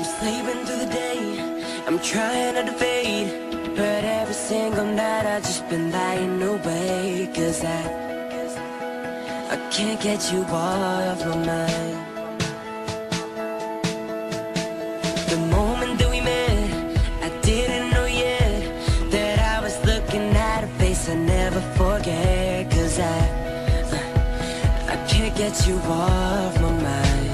I'm Sleeping through the day, I'm trying to fade. But every single night I just been lying awake. Cause I, I can't get you off my mind. The moment that we met, I didn't know yet that I was looking at a face I never forget. Cause I, I can't get you off my mind.